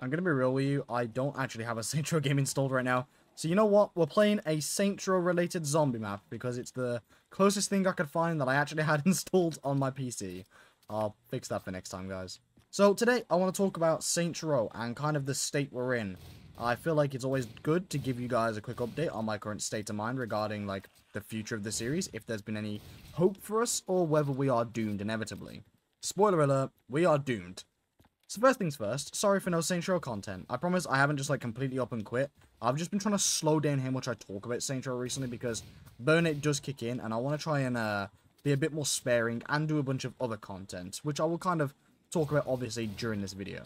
I'm going to be real with you. I don't actually have a Saints Row game installed right now. So you know what? We're playing a Saints Row related zombie map because it's the closest thing I could find that I actually had installed on my PC. I'll fix that for next time, guys. So today I want to talk about Saints Row and kind of the state we're in. I feel like it's always good to give you guys a quick update on my current state of mind regarding like the future of the series, if there's been any hope for us or whether we are doomed inevitably. Spoiler alert, we are doomed. So first things first, sorry for no Saints Row content. I promise I haven't just like completely up and quit. I've just been trying to slow down how much I talk about Saints Row recently because Burnout does kick in and I want to try and uh, be a bit more sparing and do a bunch of other content, which I will kind of talk about obviously during this video.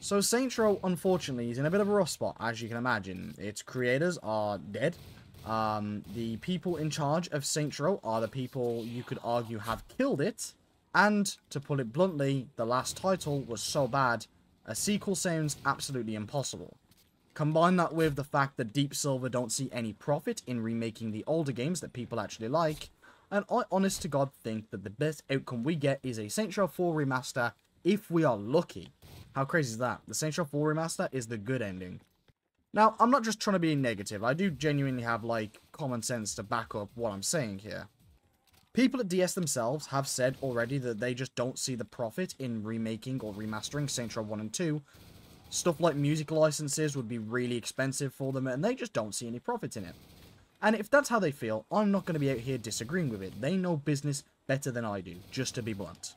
So Saints Row, unfortunately, is in a bit of a rough spot, as you can imagine. Its creators are dead. Um, the people in charge of Saints Row are the people you could argue have killed it, and, to put it bluntly, the last title was so bad, a sequel sounds absolutely impossible. Combine that with the fact that Deep Silver don't see any profit in remaking the older games that people actually like, and I honest to god think that the best outcome we get is a Saints Row 4 remaster if we are lucky. How crazy is that? The Saints Row 4 remaster is the good ending. Now, I'm not just trying to be negative, I do genuinely have, like, common sense to back up what I'm saying here. People at DS themselves have said already that they just don't see the profit in remaking or remastering Saints Row 1 and 2. Stuff like music licenses would be really expensive for them, and they just don't see any profit in it. And if that's how they feel, I'm not going to be out here disagreeing with it. They know business better than I do, just to be blunt.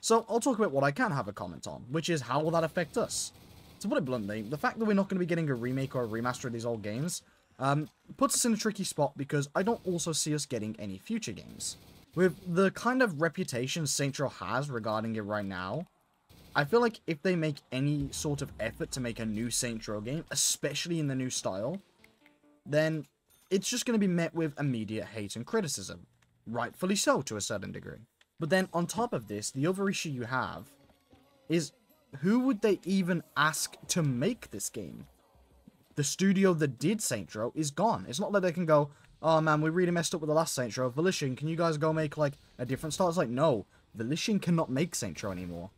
So I'll talk about what I can have a comment on, which is how will that affect us? To put it bluntly, the fact that we're not going to be getting a remake or a remaster of these old games um, puts us in a tricky spot because I don't also see us getting any future games. With the kind of reputation Row has regarding it right now, I feel like if they make any sort of effort to make a new Saints game, especially in the new style, then it's just going to be met with immediate hate and criticism. Rightfully so, to a certain degree. But then, on top of this, the other issue you have is who would they even ask to make this game? The studio that did Saints Row is gone. It's not like they can go, oh man, we really messed up with the last Saints Row. Volition, can you guys go make like a different style? It's like, no, Volition cannot make Saints Row anymore.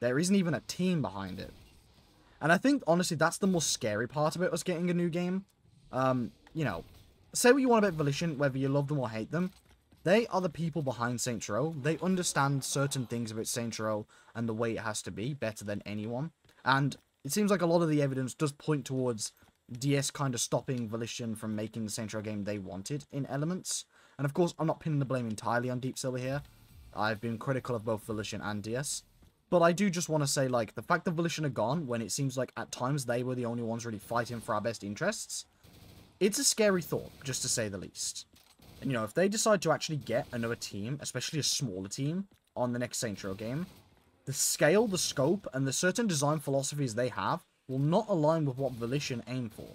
There isn't even a team behind it. And I think, honestly, that's the most scary part about us getting a new game. Um, you know, say what you want about Volition, whether you love them or hate them. They are the people behind Saints Row. They understand certain things about Saints Row and the way it has to be better than anyone. And it seems like a lot of the evidence does point towards DS kind of stopping Volition from making the Saints Row game they wanted in elements. And of course, I'm not pinning the blame entirely on Deep Silver here. I've been critical of both Volition and DS. But I do just want to say, like, the fact that Volition are gone, when it seems like at times they were the only ones really fighting for our best interests, it's a scary thought, just to say the least. And, you know, if they decide to actually get another team, especially a smaller team, on the next Saints Row game, the scale, the scope, and the certain design philosophies they have will not align with what Volition aim for.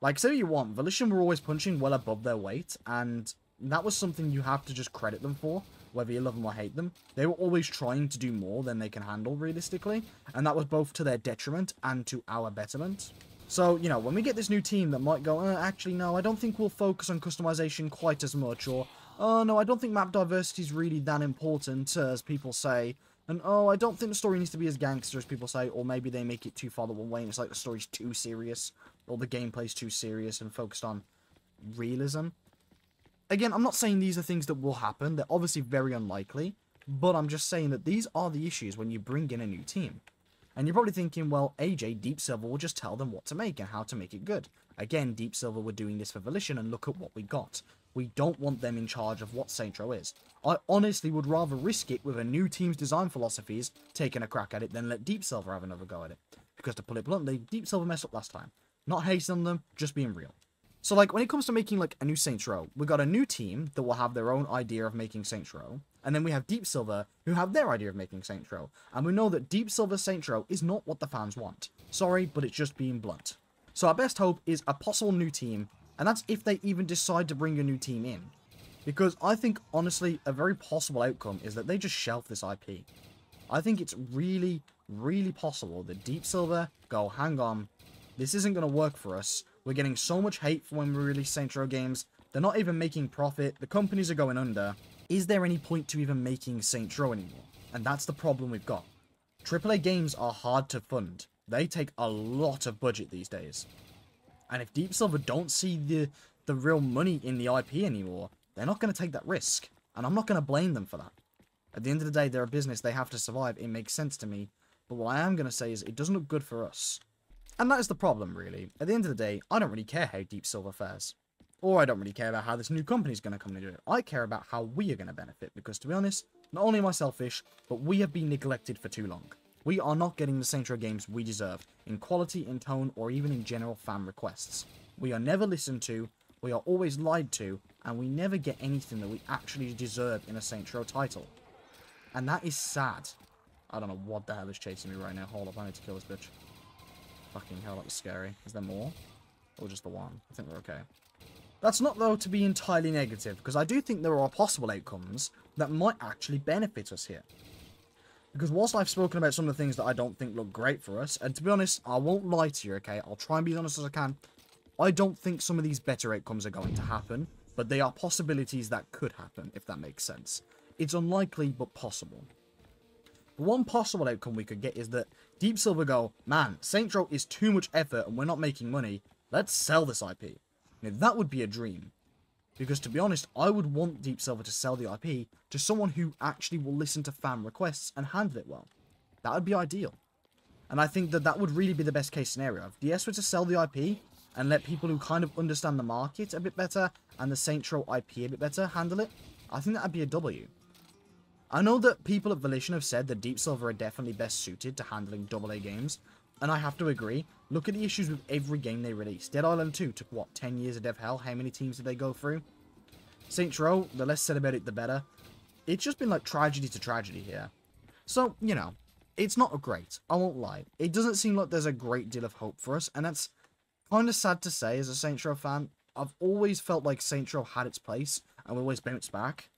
Like, say you want, Volition were always punching well above their weight, and that was something you have to just credit them for, whether you love them or hate them. They were always trying to do more than they can handle, realistically, and that was both to their detriment and to our betterment. So, you know, when we get this new team that might go, uh, actually, no, I don't think we'll focus on customization quite as much, or, oh, no, I don't think map diversity is really that important, uh, as people say, and, oh, I don't think the story needs to be as gangster as people say, or maybe they make it too far the one way and it's like the story's too serious, or the gameplay's too serious and focused on realism. Again, I'm not saying these are things that will happen, they're obviously very unlikely, but I'm just saying that these are the issues when you bring in a new team. And you're probably thinking, well, AJ, Deep Silver will just tell them what to make and how to make it good. Again, Deep Silver were doing this for Volition, and look at what we got. We don't want them in charge of what Saints Row is. I honestly would rather risk it with a new team's design philosophies taking a crack at it than let Deep Silver have another go at it. Because to put it bluntly, Deep Silver messed up last time. Not hating on them, just being real. So like when it comes to making like a new Saints Row, we got a new team that will have their own idea of making Saints Row, and then we have Deep Silver who have their idea of making Saints Row, and we know that Deep Silver Saints Row is not what the fans want. Sorry, but it's just being blunt. So our best hope is a possible new team and that's if they even decide to bring a new team in. Because I think, honestly, a very possible outcome is that they just shelf this IP. I think it's really, really possible that Deep Silver go, hang on, this isn't going to work for us. We're getting so much hate for when we release Saints Row games. They're not even making profit. The companies are going under. Is there any point to even making Saints Row anymore? And that's the problem we've got. AAA games are hard to fund. they take a lot of budget these days. And if Deep Silver don't see the, the real money in the IP anymore, they're not going to take that risk. And I'm not going to blame them for that. At the end of the day, they're a business, they have to survive, it makes sense to me. But what I am going to say is it doesn't look good for us. And that is the problem, really. At the end of the day, I don't really care how Deep Silver fares. Or I don't really care about how this new company is going to come and do it. I care about how we are going to benefit. Because to be honest, not only am I selfish, but we have been neglected for too long. We are not getting the Saints games we deserve, in quality, in tone, or even in general fan requests. We are never listened to, we are always lied to, and we never get anything that we actually deserve in a Saints Row title. And that is sad. I don't know what the hell is chasing me right now. Hold up, I need to kill this bitch. Fucking hell, that was scary. Is there more? Or just the one? I think we're okay. That's not, though, to be entirely negative, because I do think there are possible outcomes that might actually benefit us here. Because whilst I've spoken about some of the things that I don't think look great for us, and to be honest, I won't lie to you, okay? I'll try and be as honest as I can. I don't think some of these better outcomes are going to happen, but they are possibilities that could happen, if that makes sense. It's unlikely, but possible. One possible outcome we could get is that Deep Silver go, man, Saints Row is too much effort and we're not making money. Let's sell this IP. Now, that would be a dream. Because to be honest, I would want Deep Silver to sell the IP to someone who actually will listen to fan requests and handle it well. That would be ideal. And I think that that would really be the best case scenario. If DS were to sell the IP and let people who kind of understand the market a bit better and the Saints Row IP a bit better handle it, I think that would be a W. I know that people at Volition have said that Deep Silver are definitely best suited to handling AA games, and I have to agree. Look at the issues with every game they release. Dead Island 2 took, what, 10 years of dev hell? How many teams did they go through? Saints Row, the less said about it, the better. It's just been like tragedy to tragedy here. So, you know, it's not great. I won't lie. It doesn't seem like there's a great deal of hope for us, and that's kind of sad to say as a Saints Row fan. I've always felt like Saints Row had its place, and we always bounced back.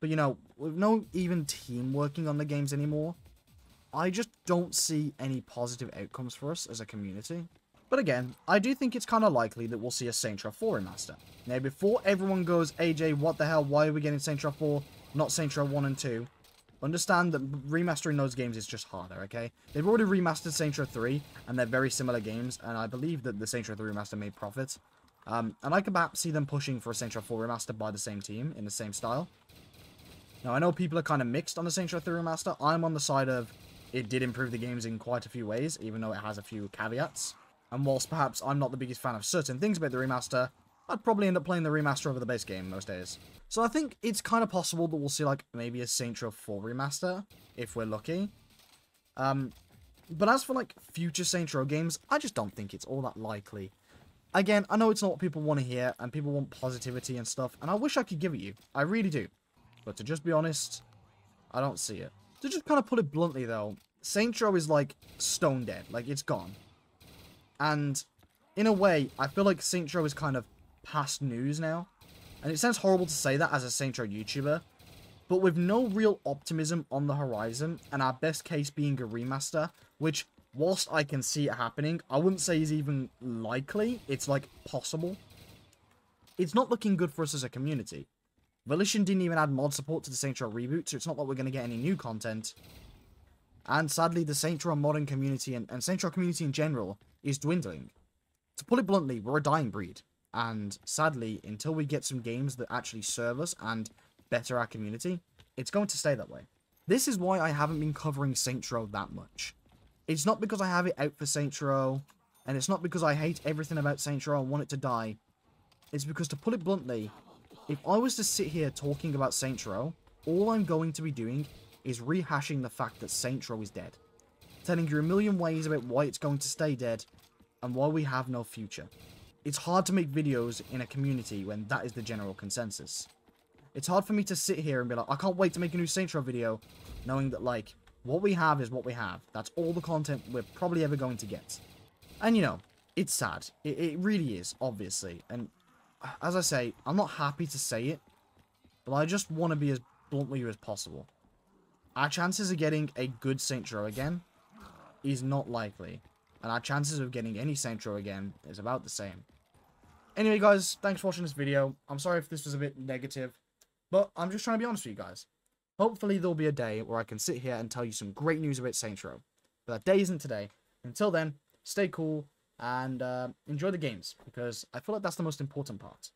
But, you know, with no even team working on the games anymore, I just don't see any positive outcomes for us as a community. But again, I do think it's kind of likely that we'll see a Saints Row 4 remaster. Now, before everyone goes, AJ, what the hell, why are we getting Saints Row 4, not Saints Row 1 and 2? Understand that remastering those games is just harder, okay? They've already remastered Saints Row 3, and they're very similar games, and I believe that the Saints Row 3 remaster made profits. Um, and I could perhaps see them pushing for a Saints Row 4 remaster by the same team, in the same style. Now, I know people are kind of mixed on the Saints Row 3 remaster. I'm on the side of it did improve the games in quite a few ways, even though it has a few caveats. And whilst perhaps I'm not the biggest fan of certain things about the remaster, I'd probably end up playing the remaster over the base game most days. So I think it's kind of possible that we'll see like maybe a Saints Row 4 remaster, if we're lucky. Um, but as for like future Saints Row games, I just don't think it's all that likely. Again, I know it's not what people want to hear, and people want positivity and stuff, and I wish I could give it you. I really do. But to just be honest, I don't see it. To just kind of put it bluntly, though, Saints Row is like stone dead. Like, it's gone. And in a way, I feel like Saints Row is kind of past news now. And it sounds horrible to say that as a Saints Row YouTuber, but with no real optimism on the horizon, and our best case being a remaster, which, whilst I can see it happening, I wouldn't say is even likely. It's, like, possible. It's not looking good for us as a community. Volition didn't even add mod support to the Saints Row reboot, so it's not like we're going to get any new content. And sadly, the Saints Row modding community and, and Saints Row community in general is dwindling. To put it bluntly, we're a dying breed. And sadly, until we get some games that actually serve us and better our community, it's going to stay that way. This is why I haven't been covering Saints Row that much. It's not because I have it out for Saints Row, and it's not because I hate everything about Saints Row and want it to die. It's because, to put it bluntly, if I was to sit here talking about Saints Row, all I'm going to be doing is rehashing the fact that Saints Row is dead. Telling you a million ways about why it's going to stay dead, and why we have no future. It's hard to make videos in a community when that is the general consensus. It's hard for me to sit here and be like, I can't wait to make a new Saints Row video, knowing that, like, what we have is what we have. That's all the content we're probably ever going to get. And, you know, it's sad. It, it really is, obviously. And, as I say, I'm not happy to say it, but I just want to be as blunt with you as possible. Our chances of getting a good Saint Row again is not likely. And our chances of getting any Saint Row again is about the same. Anyway, guys, thanks for watching this video. I'm sorry if this was a bit negative, but I'm just trying to be honest with you guys. Hopefully, there'll be a day where I can sit here and tell you some great news about Saint Row. But that day isn't today. Until then, stay cool and uh, enjoy the games because I feel like that's the most important part.